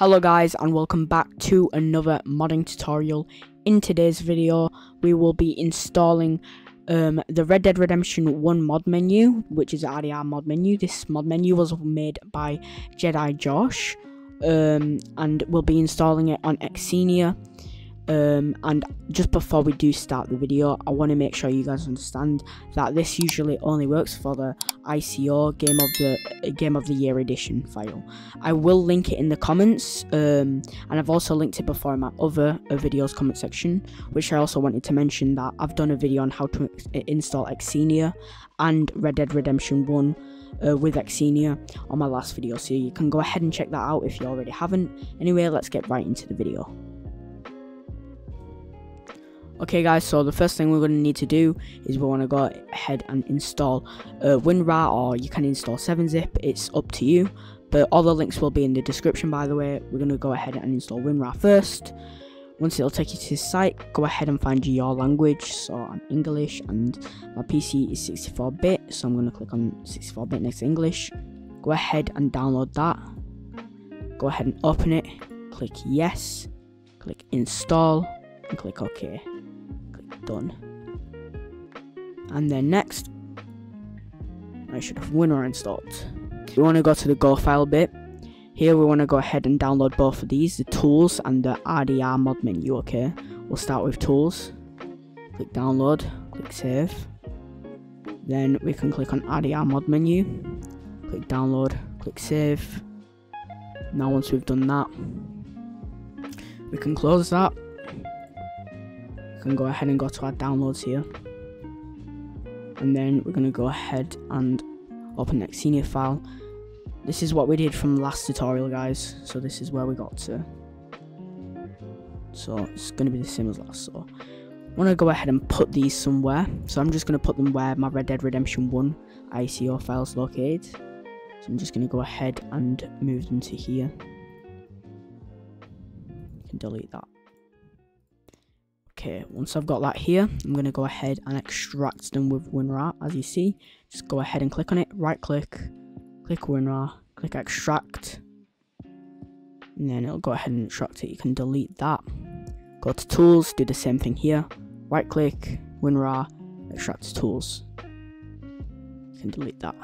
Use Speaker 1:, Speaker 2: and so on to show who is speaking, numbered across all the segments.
Speaker 1: Hello guys and welcome back to another modding tutorial. In today's video we will be installing um, the Red Dead Redemption 1 mod menu which is RDR mod menu. This mod menu was made by Jedi Josh um, and we'll be installing it on Xenia um, and just before we do start the video, I want to make sure you guys understand that this usually only works for the ICO Game of the Game of the Year edition file. I will link it in the comments, um, and I've also linked it before in my other uh, videos comment section, which I also wanted to mention that I've done a video on how to install Xenia and Red Dead Redemption 1 uh, with Xenia on my last video, so you can go ahead and check that out if you already haven't. Anyway, let's get right into the video. Okay guys, so the first thing we're going to need to do is we want to go ahead and install uh, WinRAR or you can install 7-zip, it's up to you. But all the links will be in the description by the way. We're going to go ahead and install WinRAR first. Once it'll take you to the site, go ahead and find your language. So I'm English and my PC is 64-bit, so I'm going to click on 64-bit next to English. Go ahead and download that. Go ahead and open it. Click yes. Click install and click OK done. And then next, I should have WinRAR installed. We want to go to the Go file bit. Here we want to go ahead and download both of these, the tools and the RDR mod menu, okay? We'll start with tools. Click download, click save. Then we can click on RDR mod menu, click download, click save. Now once we've done that, we can close that can go ahead and go to our downloads here. And then we're going to go ahead and open Xenia file. This is what we did from last tutorial guys. So this is where we got to. So it's going to be the same as last. So I want to go ahead and put these somewhere. So I'm just going to put them where my Red Dead Redemption 1 ICO files located. So I'm just going to go ahead and move them to here. You can delete that Okay, once I've got that here, I'm going to go ahead and extract them with WinRAR. As you see, just go ahead and click on it, right click, click WinRAR, click extract, and then it'll go ahead and extract it. You can delete that. Go to tools, do the same thing here, right click, WinRAR, extract tools. You can delete that.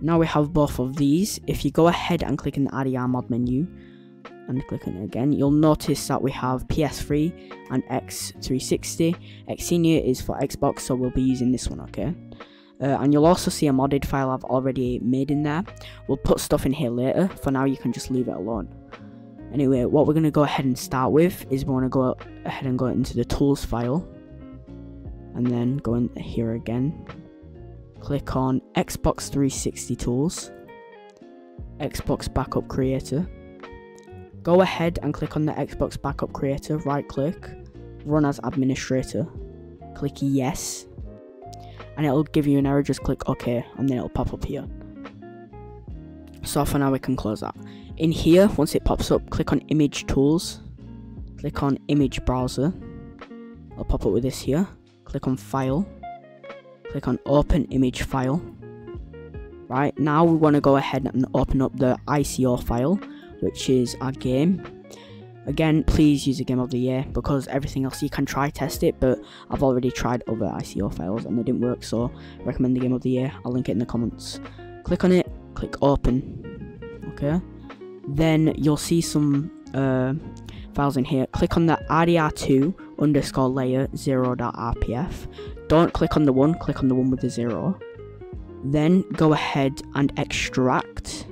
Speaker 1: Now we have both of these. If you go ahead and click in the RDR mod menu, and click on it again, you'll notice that we have PS3 and X360. Xenia is for Xbox, so we'll be using this one, okay? Uh, and you'll also see a modded file I've already made in there. We'll put stuff in here later. For now, you can just leave it alone. Anyway, what we're going to go ahead and start with is we want to go ahead and go into the tools file. And then go in here again. Click on Xbox 360 tools. Xbox Backup Creator Go ahead and click on the Xbox Backup Creator, right click, run as administrator, click yes, and it'll give you an error, just click OK, and then it'll pop up here. So for now we can close that. In here, once it pops up, click on image tools, click on image browser, I'll pop up with this here, click on file, click on open image file. Right, now we want to go ahead and open up the ICO file which is our game. Again, please use a game of the year because everything else you can try test it, but I've already tried other ICO files and they didn't work, so recommend the game of the year. I'll link it in the comments. Click on it, click open. Okay. Then you'll see some uh, files in here. Click on the RDR2 underscore layer 0.rpf. Don't click on the one, click on the one with the zero. Then go ahead and extract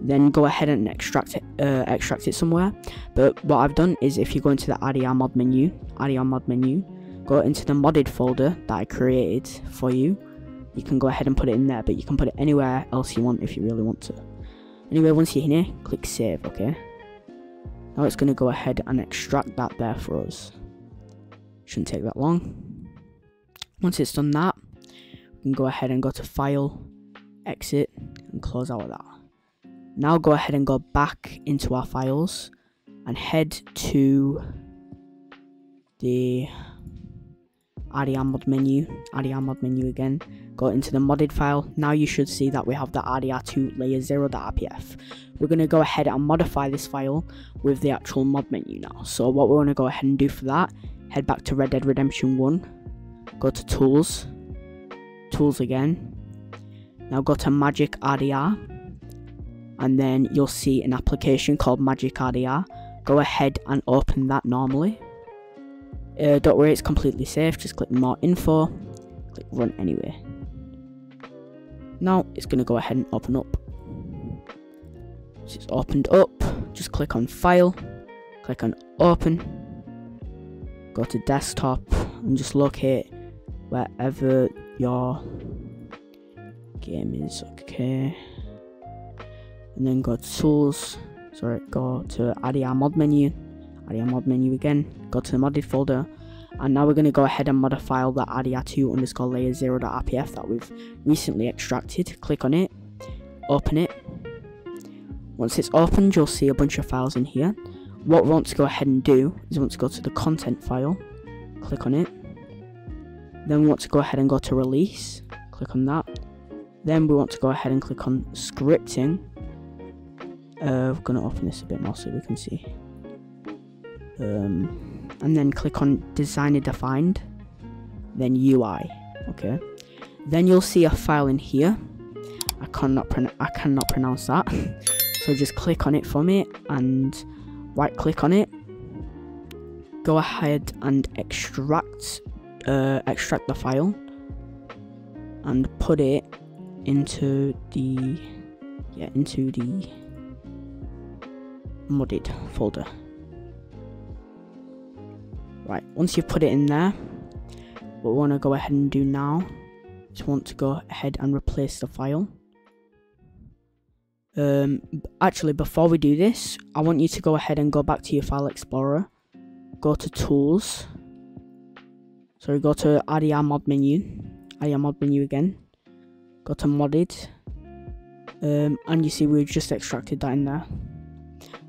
Speaker 1: then go ahead and extract it, uh, extract it somewhere. But what I've done is if you go into the RDR mod menu, RDR mod menu, go into the modded folder that I created for you. You can go ahead and put it in there, but you can put it anywhere else you want if you really want to. Anyway, once you're in here, click save, okay? Now it's going to go ahead and extract that there for us. Shouldn't take that long. Once it's done that, we can go ahead and go to file, exit, and close out of that. Now go ahead and go back into our files and head to the RDR menu, RDR mod menu again, go into the modded file. Now you should see that we have the RDR2 layer 0.rpf. We're going to go ahead and modify this file with the actual mod menu now. So what we're going to go ahead and do for that, head back to Red Dead Redemption 1, go to tools, tools again, now go to Magic RDR, and then you'll see an application called Magic RDR. Go ahead and open that normally uh, don't worry, it's completely safe. Just click more info, click run anyway. Now it's going to go ahead and open up. it's opened up, just click on file, click on open, go to desktop and just locate wherever your game is, okay. And then go to tools, sorry, go to RDR mod menu, RDR mod menu again, go to the modded folder, and now we're going to go ahead and modify all that RDR2 underscore layer 0.rpf that we've recently extracted. Click on it, open it. Once it's opened, you'll see a bunch of files in here. What we want to go ahead and do is we want to go to the content file, click on it. Then we want to go ahead and go to release, click on that. Then we want to go ahead and click on scripting. Uh, we're to open this a bit more so we can see. Um, and then click on designer defined then UI okay? Then you'll see a file in here. I cannot I cannot pronounce that. So just click on it for me and right click on it. Go ahead and extract uh, extract the file and put it into the yeah into the modded folder. Right, once you've put it in there, what we want to go ahead and do now is want to go ahead and replace the file. Um, actually, before we do this, I want you to go ahead and go back to your file explorer, go to tools, sorry, go to RDR mod menu, RDR mod menu again, go to modded, um, and you see we've just extracted that in there.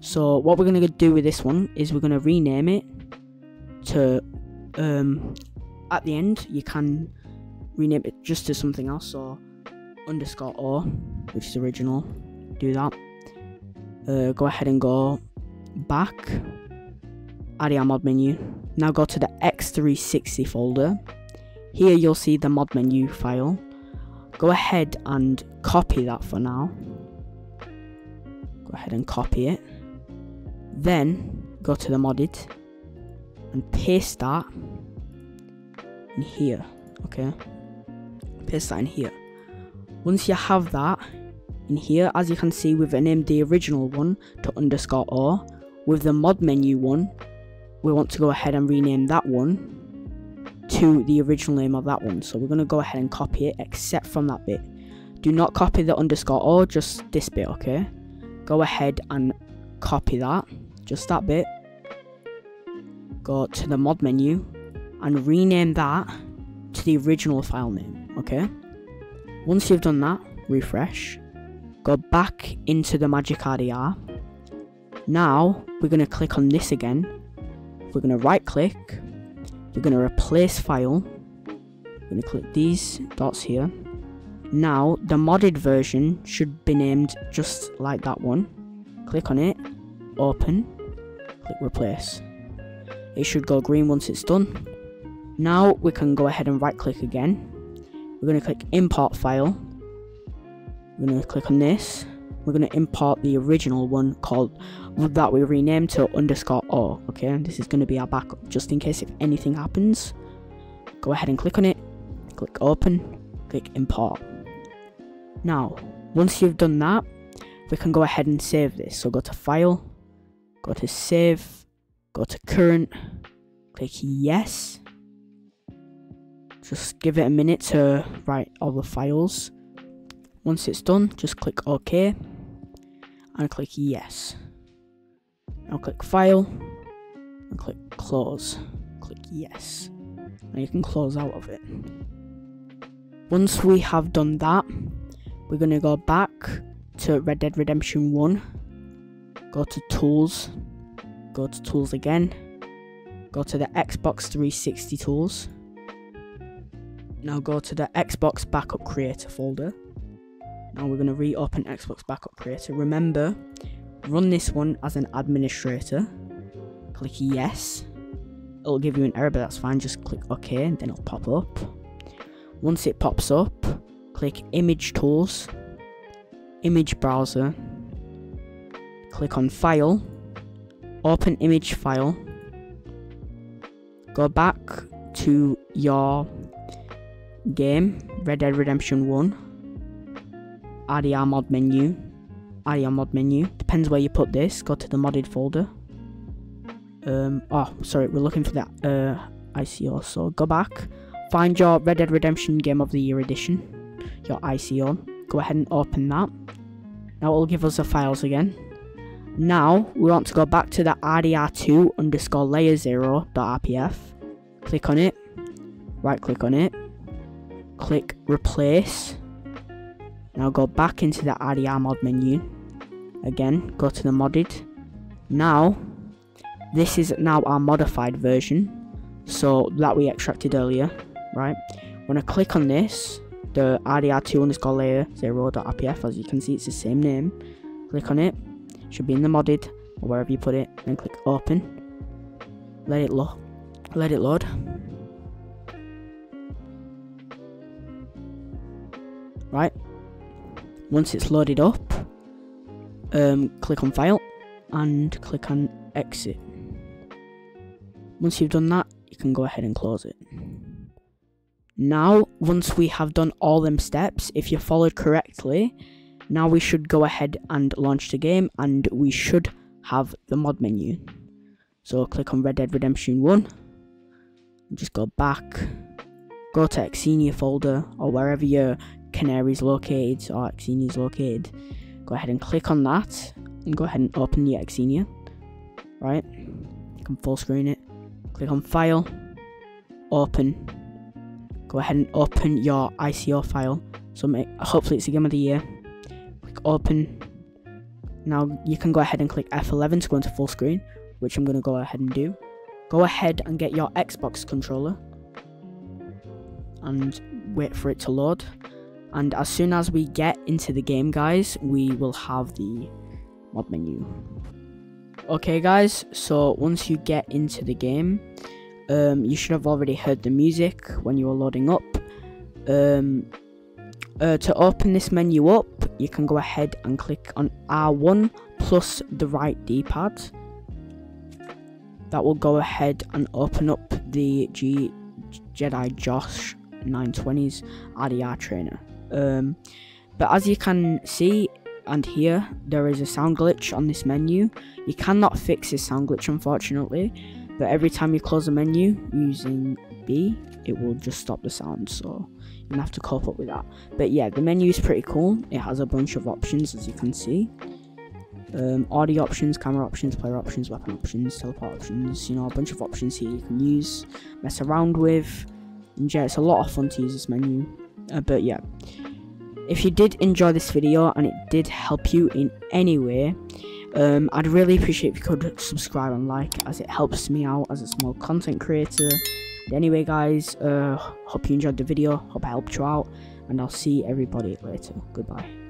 Speaker 1: So what we're going to do with this one is we're going to rename it to um, at the end you can rename it just to something else so underscore or which is original do that. Uh, go ahead and go back RDR mod menu. Now go to the x360 folder. Here you'll see the mod menu file. Go ahead and copy that for now. Go ahead and copy it then go to the modded and paste that in here okay? Paste that in here. Once you have that in here as you can see we've named the original one to underscore or with the mod menu one we want to go ahead and rename that one to the original name of that one. So we're going to go ahead and copy it except from that bit. Do not copy the underscore or just this bit okay? Go ahead and copy that just that bit go to the mod menu and rename that to the original file name, okay? Once you've done that, refresh, go back into the Magic RDR. Now, we're going to click on this again. We're going to right click, we're going to replace file, we're going to click these dots here. Now, the modded version should be named just like that one. Click on it, open, click replace. It should go green once it's done. Now we can go ahead and right click again. We're going to click import file. We're going to click on this. We're going to import the original one called that we renamed to underscore o. Okay, and this is going to be our backup just in case if anything happens. Go ahead and click on it. Click open. Click import. Now, once you've done that, we can go ahead and save this. So go to file, go to save, go to current, click yes. Just give it a minute to write all the files. Once it's done, just click OK and click yes. Now click file and click close. Click yes. Now you can close out of it. Once we have done that, we're going to go back to Red Dead Redemption 1. Go to Tools, go to tools again, go to the Xbox 360 tools, Now go to the Xbox Backup Creator folder. Now we're going to reopen Xbox Backup Creator. Remember, run this one as an administrator. Click yes. It'll give you an error, but that's fine. Just click OK, and then it'll pop up. Once it pops up, click Image Tools, Image Browser, click on File, open Image File, go back to your game, Red Dead Redemption 1, RDR mod menu, RDR mod menu, depends where you put this, go to the modded folder. Um, oh, sorry, we're looking for that uh, ICO, so go back, find your Red Dead Redemption Game of the Year edition, your ICO, go ahead and open that. Now it will give us the files again. Now we want to go back to the RDR2 underscore layer 0.rpf, click on it, right click on it, click replace. Now go back into the RDR mod menu. Again, go to the modded. Now, this is now our modified version. So that we extracted earlier, right? When I click on this, the RDR2 underscore layer 0.rpf, as you can see, it's the same name. Click on it. Should be in the modded or wherever you put it. Then click open. Let it load. Let it load. right once it's loaded up um, click on file and click on exit once you've done that you can go ahead and close it now once we have done all them steps if you followed correctly now we should go ahead and launch the game and we should have the mod menu so click on Red Dead Redemption 1 just go back go to Xenia folder or wherever your Canary's located or Xenia is located, go ahead and click on that and go ahead and open the Xenia. Right? You can full screen it. Click on File, Open. Go ahead and open your ICO file. So make, hopefully it's the game of the year. Click Open. Now you can go ahead and click F11 to go into full screen, which I'm going to go ahead and do. Go ahead and get your Xbox controller and wait for it to load and as soon as we get into the game guys we will have the mod menu okay guys so once you get into the game um, you should have already heard the music when you were loading up um, uh, to open this menu up you can go ahead and click on R1 plus the right d-pad that will go ahead and open up the G Jedi Josh 920s RDR trainer um, but as you can see and hear, there is a sound glitch on this menu. You cannot fix this sound glitch unfortunately, but every time you close a menu using B, it will just stop the sound, so you have to cope up with that. But yeah, the menu is pretty cool. It has a bunch of options as you can see. Um, audio options, camera options, player options, weapon options, teleport options, you know, a bunch of options here you can use, mess around with, and yeah, it's a lot of fun to use this menu. Uh, but yeah, if you did enjoy this video and it did help you in any way, um, I'd really appreciate if you could subscribe and like as it helps me out as a small content creator. Anyway guys, uh, hope you enjoyed the video, hope I helped you out, and I'll see everybody later. Goodbye.